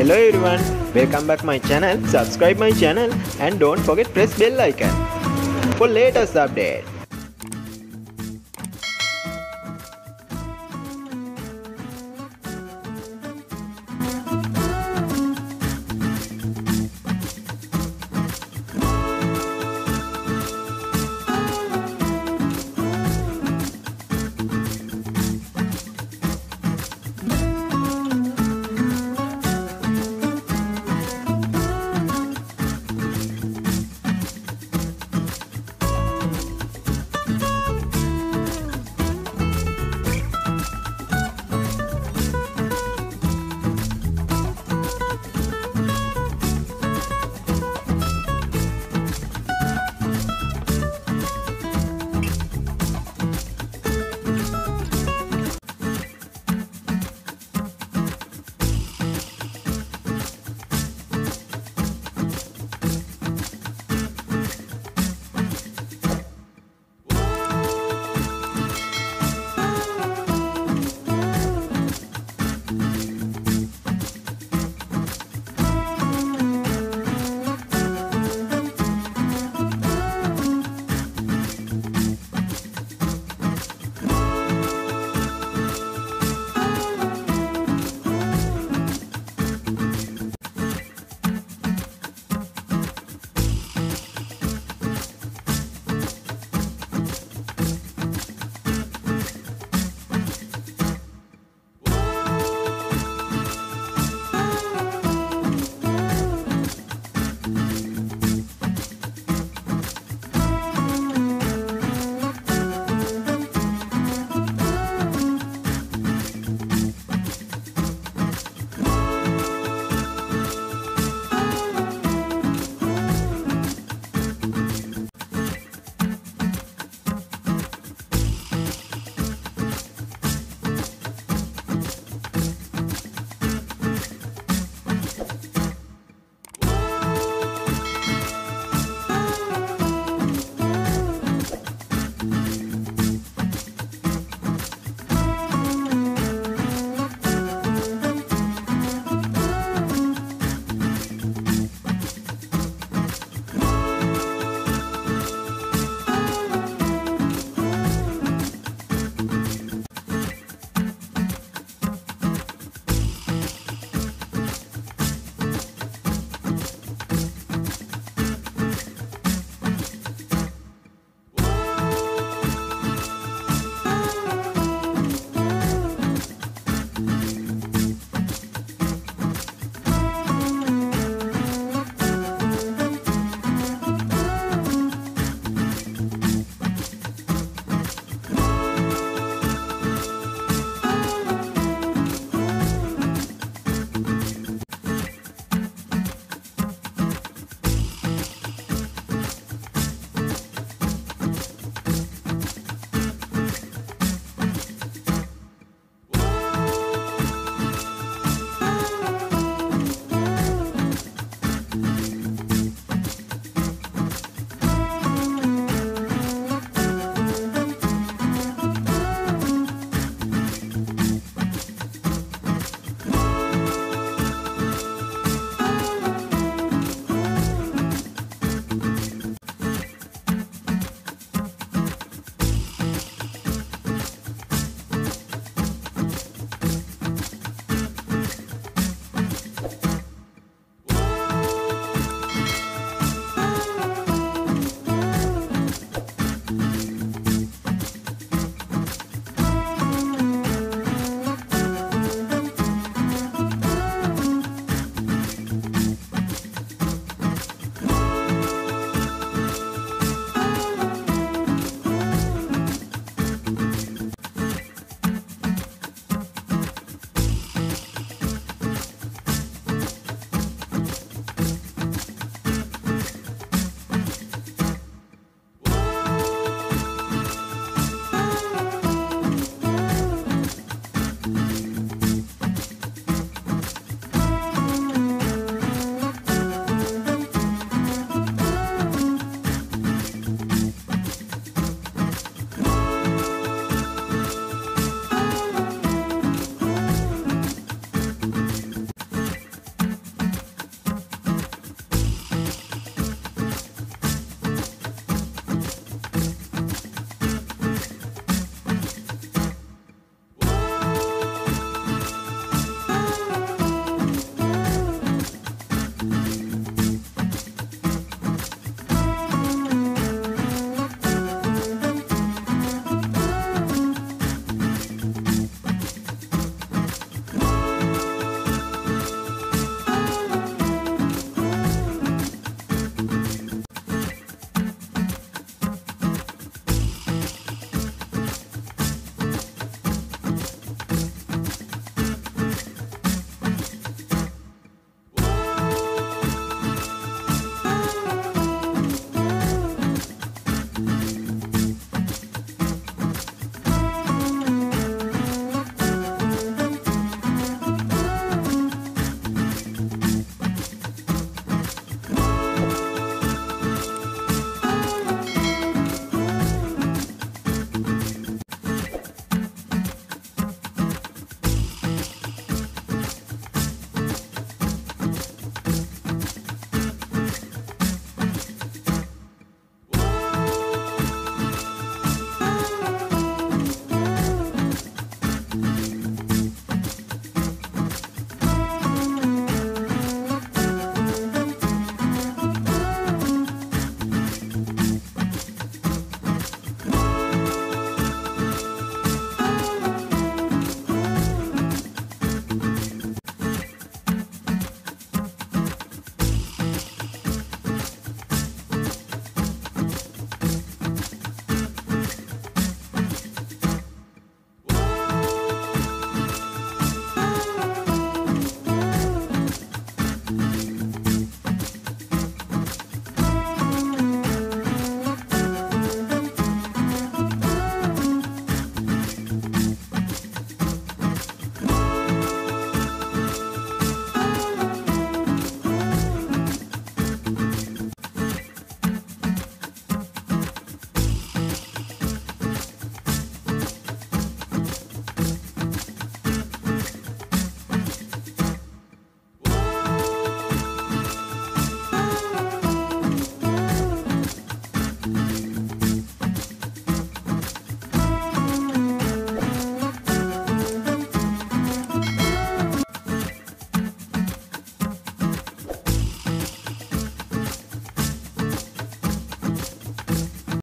Hello everyone, welcome back my channel, subscribe my channel and don't forget press bell icon for latest update.